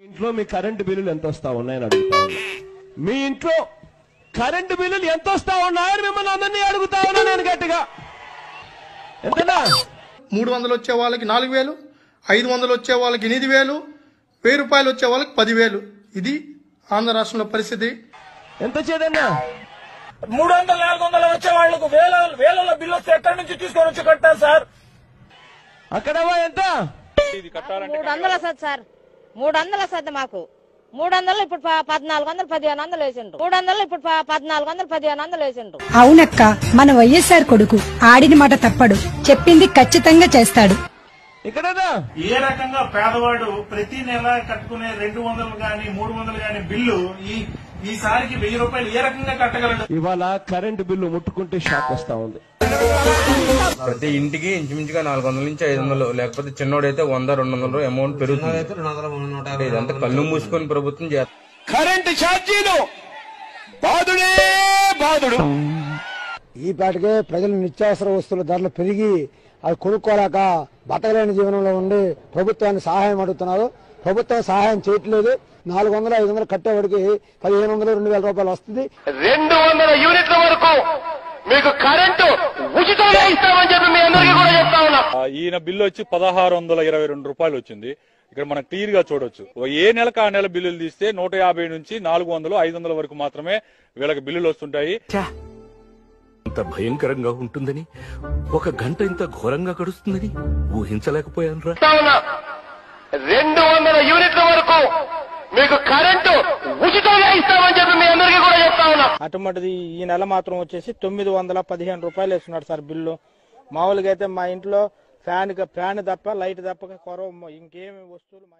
ఇంట్లో మీ కరెంటు బిల్లులు ఎంత వస్తా ఉన్నాయని అడుగుతా మీ ఇంట్లో కరెంటు బిల్లులు ఎంత వస్తా ఉన్నాయని మిమ్మల్ని అందరినీ అడుగుతా ఉన్నా నేను గట్టిగా. ఎంతనా మూడు వందలు వచ్చే వాళ్ళకి నాలుగు వేలు ఐదు వందలు వచ్చే వాళ్ళకి ఎనిమిది వేలు వెయ్యి రూపాయలు వచ్చే వాళ్ళకి పదివేలు. ఇది ఆంధ్ర రాష్ట్రంలో పరిస్థితి. ఎంత వచ్చేదన్నా? మూడు వందల నాలుగు వందలు వచ్చే వాళ్ళకు వేల వేలలో బిల్లు వస్తే ఎక్కడి నుంచి తీసుకొని వచ్చి కట్టాలి సార్? అక్కడవా ఎంత? మూడు వందలు వస్తుంది సార్. మూడు వందలు వస్తుంది మాకు. మూడు వందలు ఇప్పుడు ప- పద్నాలుగు వందలు పదిహేను వందలు వేసిండ్రు. మూడు వందలు ఇప్పుడు ప- పద్నాలుగు వందలు పదిహేను వందలు వేసిండ్రు. అవునక్క మన వైఎస్ఆర్ కొడుకు ఆడిన మాట తప్పడు. చెప్పింది ఖచ్చితంగా చేస్తాడు. ఏ రకంగా పేదవాడు ప్రతి నెల కట్టుకునే రెండు వందలు గాని మూడు వందలు గాని బిల్లు ఈ ఈసారికి వెయ్యి రూపాయలు ఏ రకంగా కట్టగలడు? ఇవాళ కరెంటు బిల్లు ముట్టుకుంటే షాక్ వస్తా ఉంది. ప్రతి ఇంటికి ఇంచుమించుగా నాలుగు వందల నుంచి ఐదు వందలు లేకపోతే చిన్నోడైతే వంద రెండు వందలు అమౌంట్ పెరుగుతుంది ఇదంతా కళ్ళు మూసుకొని ప్రభుత్వం చేస్తుంది కరెంటు ఛార్జీలు! బాధుడే బాధుడు. ఈ పాటికే ప్రజలు నిత్యావసర వస్తువుల ధరలు పెరిగి అవి కొనుక్కోలేక బతకలేని జీవనంలో ఉండి ప్రభుత్వాన్ని సహాయం అడుగుతున్నారు. ప్రభుత్వం సహాయం చేయట్లేదు. నాలుగు వందలు ఐదు వందలు కట్టేవాడికి పదిహేను వందలు రెండు వేల రూపాయలు వస్తుంది. రెండు వందల యూనిట్ల వరకు మీకు కరెంటు ఉచితంగా ఇస్తామని చెప్పి మీ అందరికీ కూడా చెప్తా ఉన్నా. ఈయన బిల్లు వచ్చి పదహారు వందల ఇరవై రెండు రూపాయలు వచ్చింది. ఇక్కడ మనం క్లియర్గా చూడొచ్చు. ఓ ఏ నెలకు ఆ నెల బిల్లులు తీస్తే నూట యాభై నుంచి నాలుగు వందలు ఐదు వందల వరకు మాత్రమే వీళ్ళకి బిల్లులు వస్తుంటాయి. ఇంత భయంకరంగా ఉంటుందని ఒక గంట ఇంత ఘోరంగా గడుస్తుందని ఊహించలేకపోయాను రా. రెండు వందల యూనిట్ల వరకు మీకు కరెంటు ఉచితంగా ఇస్తామని చెప్పి మీ అందరికీ కూడా చెప్తా ఉన్నా అటువంటిది ఈ నెల మాత్రం వచ్చేసి తొమ్మిది వందల పదిహేను రూపాయలు వేస్తున్నాడు సార్ బిల్లు. మామూలుగా అయితే మా ఇంట్లో ఫ్యాన్ ఫ్యాన్ తప్ప లైట్ తప్ప కొరవ ఇంకేమి వస్తువులు మా